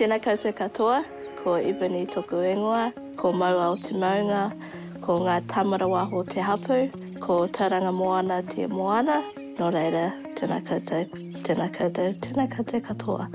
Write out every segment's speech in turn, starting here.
Tēnā koutou katoa, ko Ebony toku ingoa, ko Maua o Maunga, ko ngā tamara waho te hapu, ko Tauranga Moana te Moana, no reira, tēnā koutou, tēnā koutou, tēnā koutou katoa.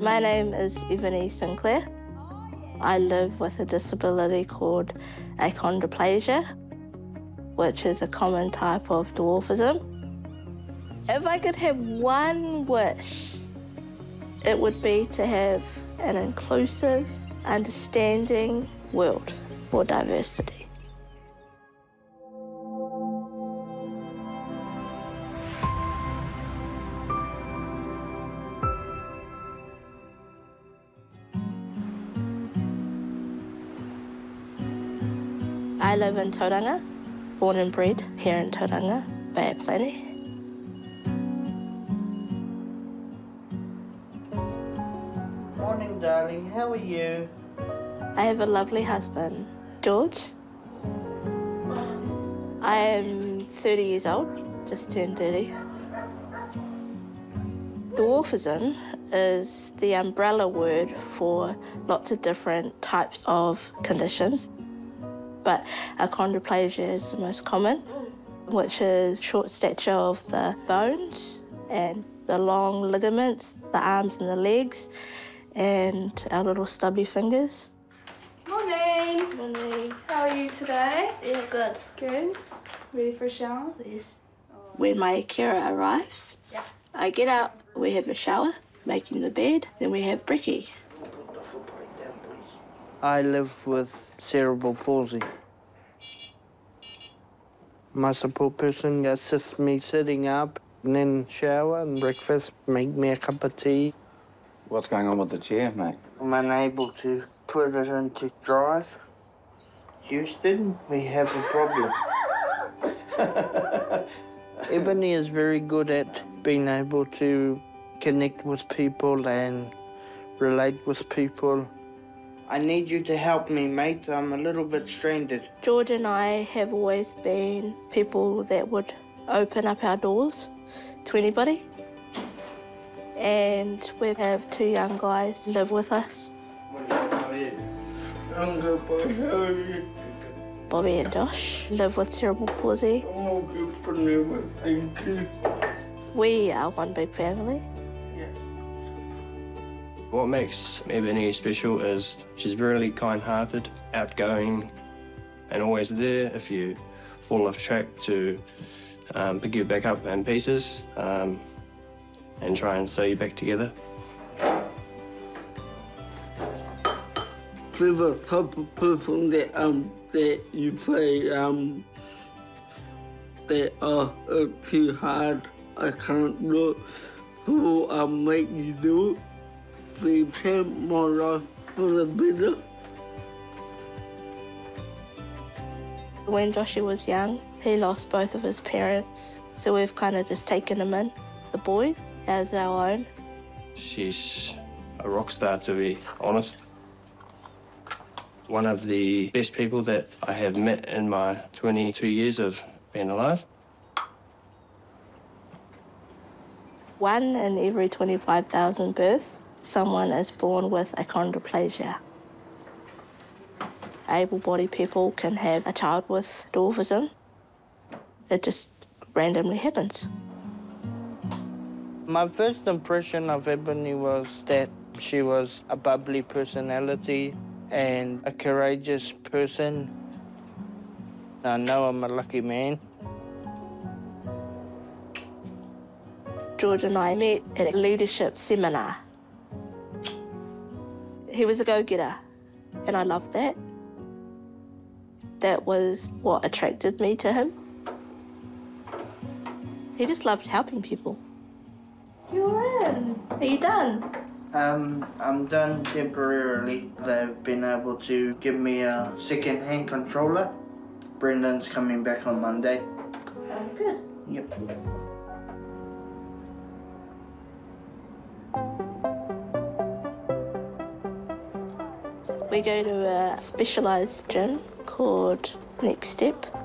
My name is Ebony Sinclair. I live with a disability called achondroplasia, which is a common type of dwarfism. If I could have one wish, it would be to have an inclusive, understanding world for diversity. I live in Tauranga, born and bred here in Tauranga, Bay of Plenty. How are you? I have a lovely husband, George. I am 30 years old, just turned 30. Dwarfism is the umbrella word for lots of different types of conditions, but achondroplasia is the most common, which is short stature of the bones and the long ligaments, the arms and the legs, and our little stubby fingers. Morning. Morning. How are you today? Yeah, good. Good. Ready for a shower? Yes. When my carer arrives, Yeah. I get up, we have a shower, making the bed, then we have brekkie. I live with cerebral palsy. My support person assists me sitting up, and then shower and breakfast, make me a cup of tea. What's going on with the chair, mate? I'm unable to put it into drive. Houston, we have a problem. Ebony is very good at being able to connect with people and relate with people. I need you to help me, mate. I'm a little bit stranded. George and I have always been people that would open up our doors to anybody. And we have two young guys live with us? Bobby and Josh, live with cerebral palsy. We are one big family. What makes Ebony special is she's really kind-hearted, outgoing, and always there if you fall off track to um, pick you back up in pieces um, and try and sew you back together. for the type of person that um that you play um that uh, uh too hard. I can't do it who will um make you do. It they change my life for the better. When Joshua was young, he lost both of his parents, so we've kind of just taken him in, the boy, as our own. She's a rock star, to be honest. One of the best people that I have met in my 22 years of being alive. One in every 25,000 births, someone is born with achondroplasia. Able-bodied people can have a child with dwarfism. It just randomly happens. My first impression of Ebony was that she was a bubbly personality and a courageous person. I know I'm a lucky man. George and I met at a leadership seminar. He was a go-getter, and I loved that. That was what attracted me to him. He just loved helping people. You're in. Are you done? Um, I'm done temporarily. They've been able to give me a second-hand controller. Brendan's coming back on Monday. Sounds good. Yep. We go to a specialised gym called Next Step.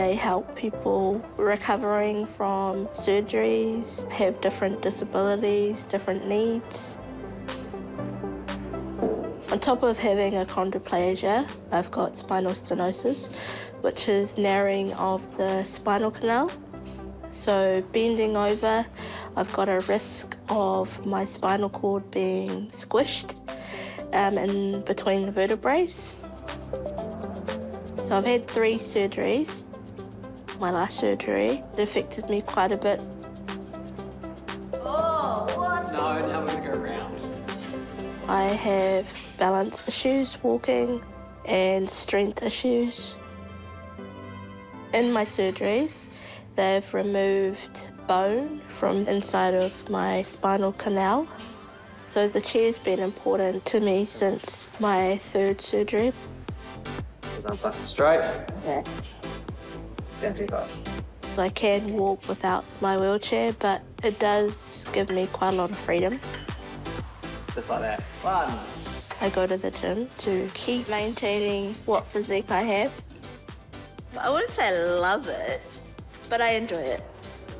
They help people recovering from surgeries, have different disabilities, different needs. On top of having achondroplasia, I've got spinal stenosis, which is narrowing of the spinal canal. So bending over, I've got a risk of my spinal cord being squished um, in between the vertebrae. So I've had three surgeries. My last surgery it affected me quite a bit. No, now we're gonna go round. I have balance issues walking and strength issues. In my surgeries, they've removed bone from inside of my spinal canal. So the chair's been important to me since my third surgery. His arms nice and straight. Yeah. Down too fast. I can walk without my wheelchair, but it does give me quite a lot of freedom. Just like that. One. I go to the gym to keep maintaining what physique I have. I wouldn't say I love it, but I enjoy it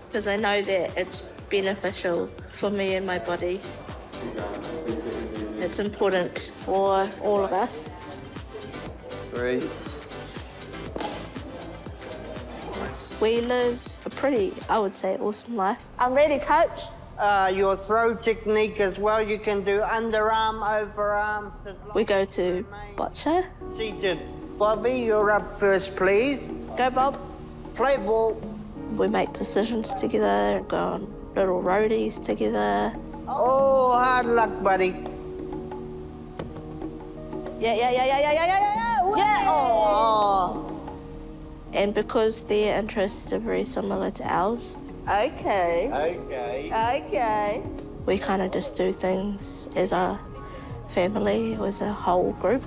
because I know that it's beneficial for me and my body. It's important for all of us. Three. We live a pretty, I would say, awesome life. I'm ready, coach. Uh, your throw technique as well. You can do underarm, overarm. We go to you Boccia. Seated. Bobby, you're up first, please. Go, Bob. Play ball. We make decisions together, go on little roadies together. Oh, hard luck, buddy. Yeah, yeah, yeah, yeah, yeah, yeah, yeah, yeah. Yeah. Oh. And because their interests are very similar to ours. Okay. Okay. Okay. We kind of just do things as a family, as a whole group.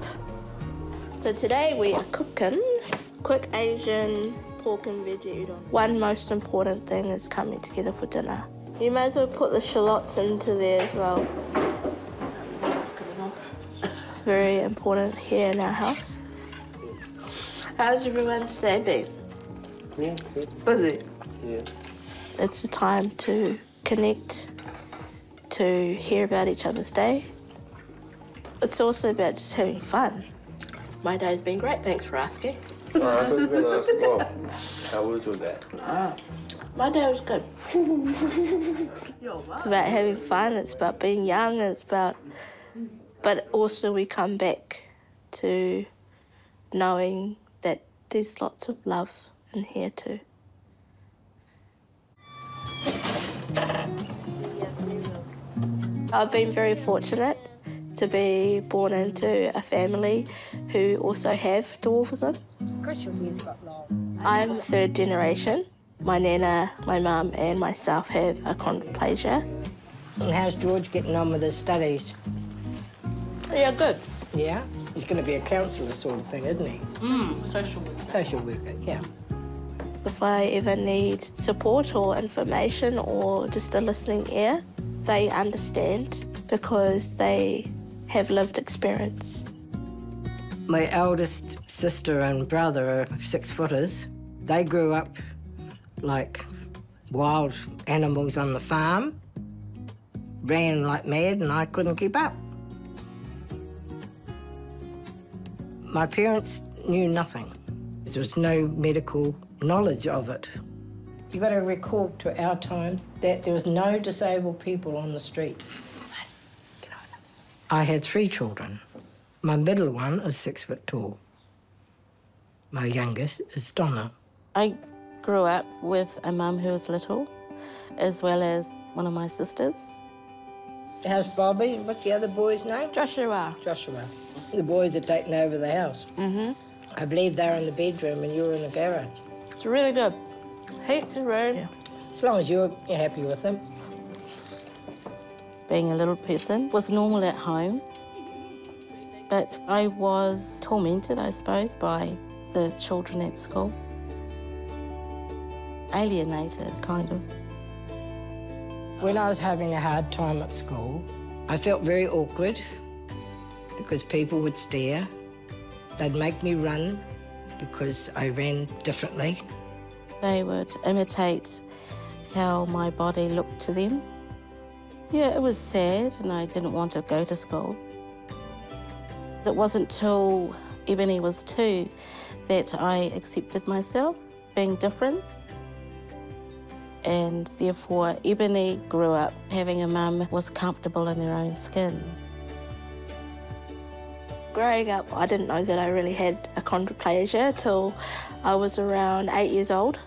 So today we are cooking quick Asian pork and veggie udon. One most important thing is coming together for dinner. You may as well put the shallots into there as well. It's very important here in our house. How's everyone's day been? Yeah, good. Busy. Yeah. It's a time to connect, to hear about each other's day. It's also about just having fun. My day's been great, thanks for asking. Oh, I thought you were going to ask Bob. How was your day? Ah, my day was good. it's about having fun, it's about being young, it's about. But also, we come back to knowing there's lots of love in here too. I've been very fortunate to be born into a family who also have dwarfism. I'm third generation. My nana, my mum, and myself have achondroplasia. And how's George getting on with his studies? Yeah, good. Yeah? He's going to be a counsellor sort of thing, isn't he? Mm, social work. Social worker, yeah. If I ever need support or information or just a listening ear, they understand because they have lived experience. My eldest sister and brother are six footers. They grew up like wild animals on the farm, ran like mad, and I couldn't keep up. My parents knew nothing. There was no medical knowledge of it. You've got to recall to our times that there was no disabled people on the streets. I had three children. My middle one is six foot tall. My youngest is Donna. I grew up with a mum who was little, as well as one of my sisters. How's Bobby? What's the other boy's name? Joshua. Joshua. The boys are taking over the house. Mm-hmm. I believe they're in the bedroom and you're in the garage. It's really good. Heaps of room. Yeah. As long as you're, you're happy with them. Being a little person was normal at home, but I was tormented, I suppose, by the children at school. Alienated, kind of. When I was having a hard time at school, I felt very awkward because people would stare. They'd make me run because I ran differently. They would imitate how my body looked to them. Yeah, it was sad, and I didn't want to go to school. It wasn't till Ebony was two that I accepted myself being different. And therefore, Ebony grew up having a mum was comfortable in her own skin. Growing up, I didn't know that I really had a achondroplasia till I was around eight years old.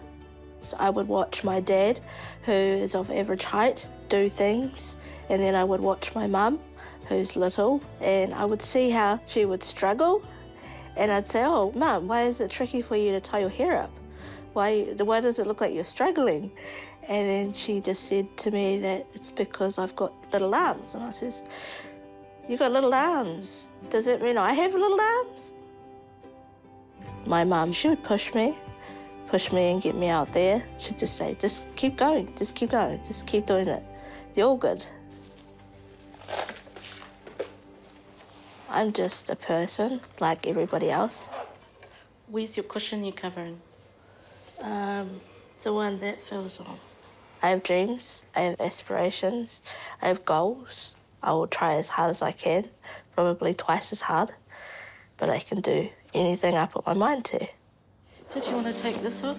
So I would watch my dad, who is of average height, do things, and then I would watch my mum, who's little, and I would see how she would struggle. And I'd say, Oh, mum, why is it tricky for you to tie your hair up? Why, why does it look like you're struggling? And then she just said to me that it's because I've got little arms. And I says, You got little arms. Does it mean I have little arms? My mum, she would push me, push me and get me out there. She'd just say, Just keep going, just keep going, just keep doing it. You're all good. I'm just a person like everybody else. Where's your cushion you're covering? Um, the one that fills on. I have dreams, I have aspirations, I have goals. I will try as hard as I can, probably twice as hard, but I can do anything I put my mind to. Did you want to take this off?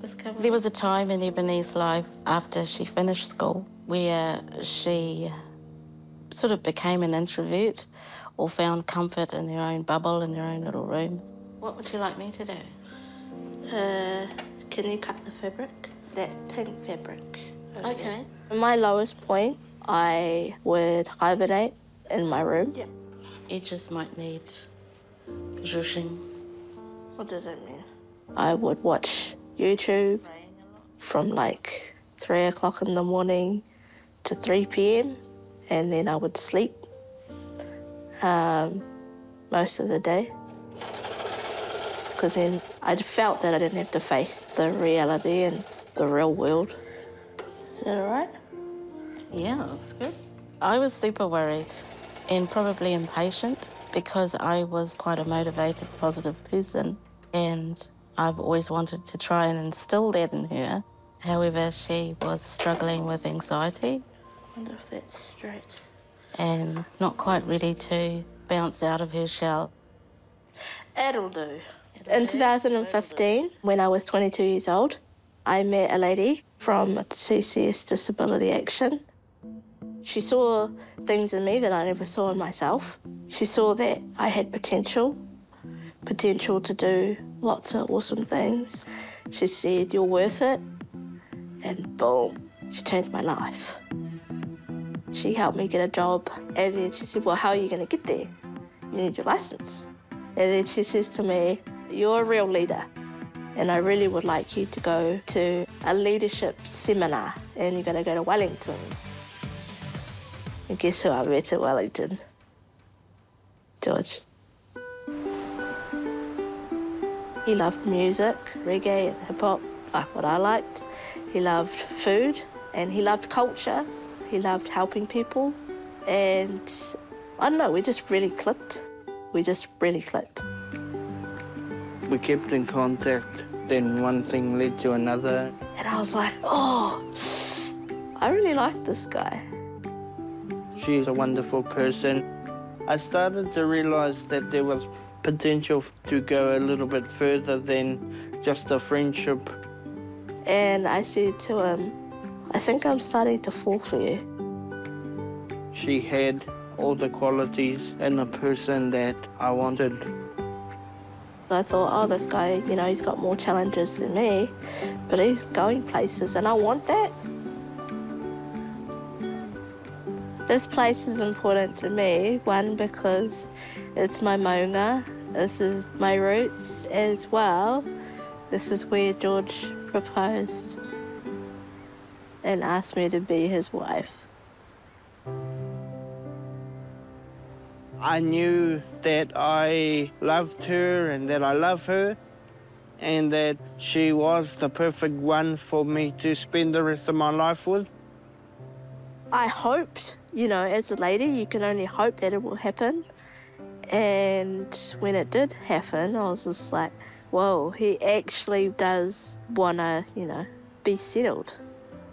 This cover? There was a time in Ebony's life after she finished school where she sort of became an introvert or found comfort in her own bubble in her own little room. What would you like me to do? Uh, can you cut the fabric? That pink fabric. Okay. At my lowest point, I would hibernate in my room. Yeah. Edges might need zhuzhing. What does that mean? I would watch YouTube from like three o'clock in the morning to 3 p.m. and then I would sleep um, most of the day because then I felt that I didn't have to face the reality and the real world. Is that all right? Yeah, looks good. I was super worried and probably impatient because I was quite a motivated, positive person and I've always wanted to try and instill that in her. However, she was struggling with anxiety. I wonder if that's straight. And not quite ready to bounce out of her shell. It'll do. In 2015, when I was 22 years old, I met a lady from CCS Disability Action. She saw things in me that I never saw in myself. She saw that I had potential, potential to do lots of awesome things. She said, You're worth it. And boom, she changed my life. She helped me get a job. And then she said, Well, how are you going to get there? You need your license. And then she says to me, You're a real leader. And I really would like you to go to a leadership seminar. And you're going to go to Wellington. And guess who I met at Wellington? George. He loved music, reggae and hip hop, like what I liked. He loved food and he loved culture. He loved helping people. And I don't know, we just really clicked. We just really clicked. We kept in contact, then one thing led to another. And I was like, oh, I really like this guy. She's a wonderful person. I started to realise that there was potential to go a little bit further than just a friendship. And I said to him, I think I'm starting to fall for you. She had all the qualities in a person that I wanted. I thought, oh, this guy, you know, he's got more challenges than me, but he's going places, and I want that. This place is important to me, one, because it's my maunga, this is my roots as well. This is where George proposed and asked me to be his wife. I knew that I loved her and that I love her and that she was the perfect one for me to spend the rest of my life with. I hoped, you know, as a lady, you can only hope that it will happen. And when it did happen, I was just like, whoa, he actually does want to, you know, be settled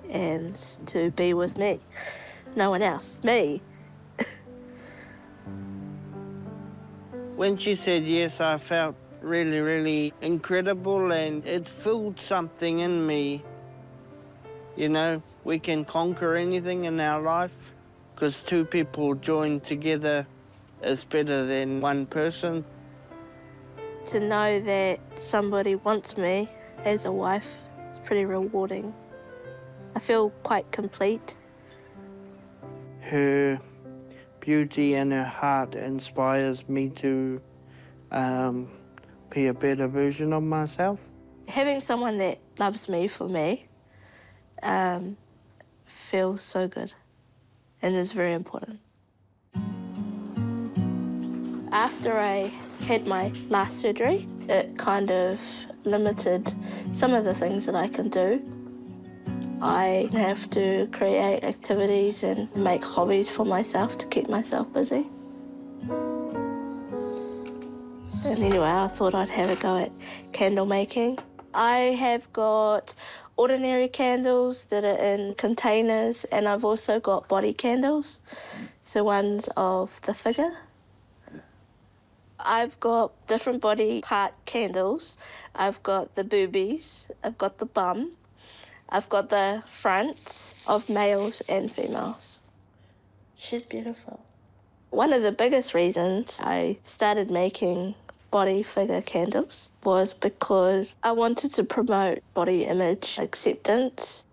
and to be with me. No one else, me. When she said yes, I felt really, really incredible and it filled something in me. You know, we can conquer anything in our life because two people joined together is better than one person. To know that somebody wants me as a wife is pretty rewarding. I feel quite complete. Her beauty and her heart inspires me to um, be a better version of myself. Having someone that loves me for me um, feels so good and is very important. After I had my last surgery, it kind of limited some of the things that I can do. I have to create activities and make hobbies for myself to keep myself busy. And anyway, I thought I'd have a go at candle making. I have got ordinary candles that are in containers, and I've also got body candles, so ones of the figure. I've got different body part candles. I've got the boobies, I've got the bum, I've got the fronts of males and females. She's beautiful. One of the biggest reasons I started making body figure candles was because I wanted to promote body image acceptance.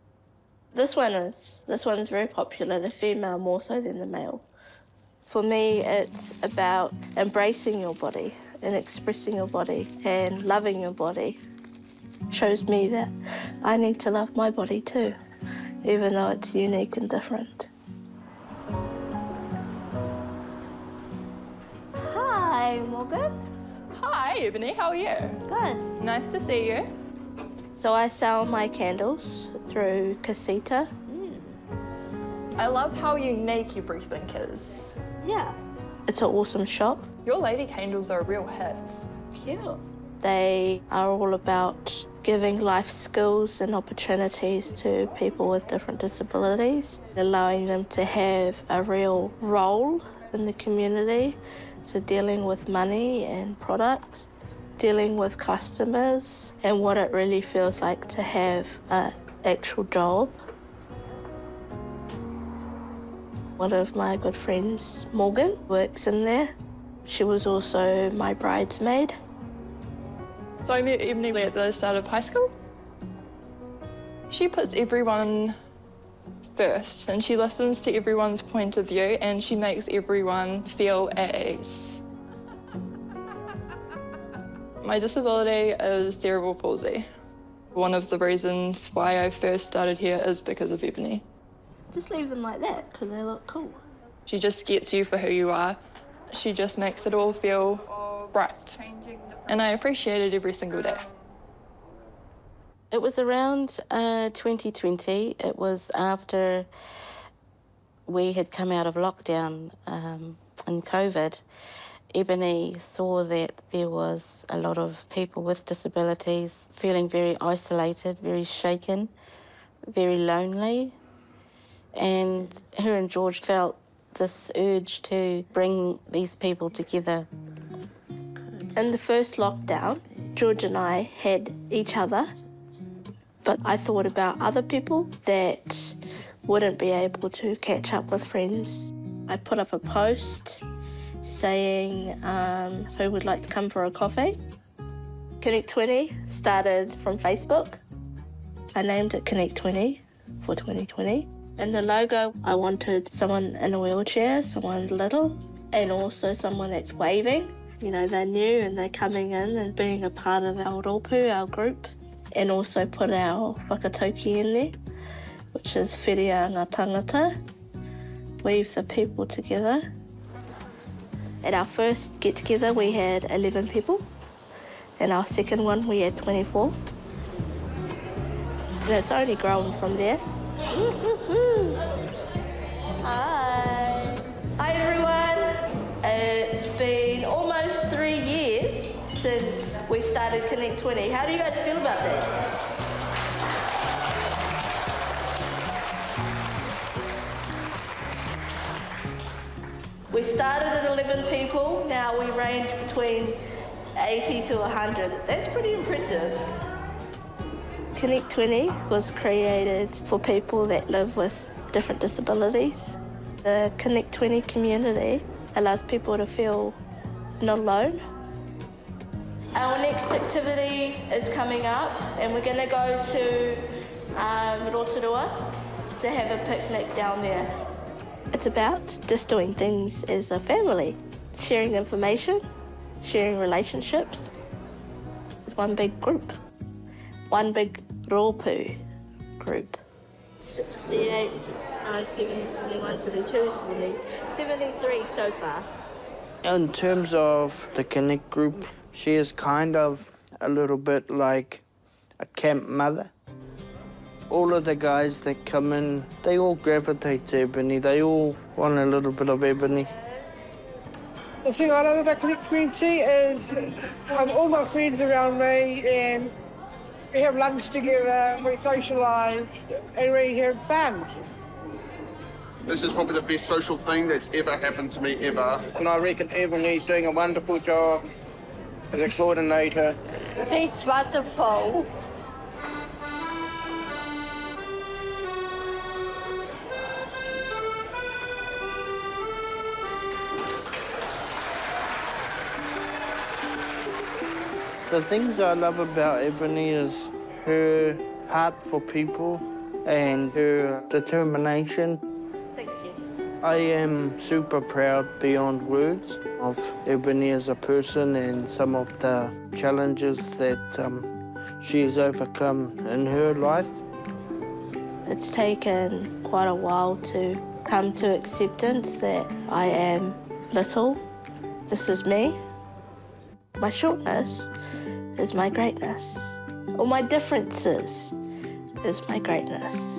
This one is this one's very popular, the female more so than the male. For me, it's about embracing your body and expressing your body and loving your body. Shows me that I need to love my body too, even though it's unique and different. Hi, Morgan. Hi, Ebony. How are you? Good. Nice to see you. So I sell my candles through Casita. Hmm. I love how unique everything is. Yeah. It's an awesome shop. Your lady candles are a real hit. Cute. They are all about giving life skills and opportunities to people with different disabilities, allowing them to have a real role in the community, so dealing with money and products, dealing with customers, and what it really feels like to have an actual job. One of my good friends, Morgan, works in there. She was also my bridesmaid. So I met Ebony at the start of high school. She puts everyone first and she listens to everyone's point of view and she makes everyone feel at ease. My disability is cerebral palsy. One of the reasons why I first started here is because of Ebony. Just leave them like that because they look cool. She just gets you for who you are. She just makes it all feel right. And I appreciate it every single day. It was around uh, 2020. It was after we had come out of lockdown um, and COVID. Ebony saw that there was a lot of people with disabilities feeling very isolated, very shaken, very lonely. And her and George felt this urge to bring these people together. In the first lockdown, George and I had each other, but I thought about other people that wouldn't be able to catch up with friends. I put up a post saying um, who would like to come for a coffee. Connect 20 started from Facebook. I named it Connect 20 for 2020. And the logo, I wanted someone in a wheelchair, someone little, and also someone that's waving. You know, they're new and they're coming in and being a part of our rōpū, our group, and also put our whakatauki in there, which is whiria ngā tangata, weave the people together. At our first get together, we had 11 people, and our second one, we had 24. And it's only grown from there. Hi. We started Connect 20. How do you guys feel about that? We started at 11 people, now we range between 80 to 100. That's pretty impressive. Connect 20 was created for people that live with different disabilities. The Connect 20 community allows people to feel not alone. Our next activity is coming up and we're going to go to um, Rotorua to have a picnic down there. It's about just doing things as a family, sharing information, sharing relationships. It's one big group, one big Ropu group. 68, 69, 70, 71, 72, 70, 73 so far. In terms of the Connect group, she is kind of a little bit like a camp mother all of the guys that come in, they all gravitate to Ebony. They all want a little bit of Ebony. The thing I love about Connect Community is um, all my friends around me and we have lunch together, we socialise and we have fun. This is probably the best social thing that's ever happened to me ever. And I reckon Ebony's doing a wonderful job as a coordinator. It's wonderful. The things I love about Ebony is her heart for people and her determination. I am super proud beyond words of Ebony as a person and some of the challenges that um, she has overcome in her life. It's taken quite a while to come to acceptance that I am little. This is me. My shortness is my greatness. All my differences is my greatness.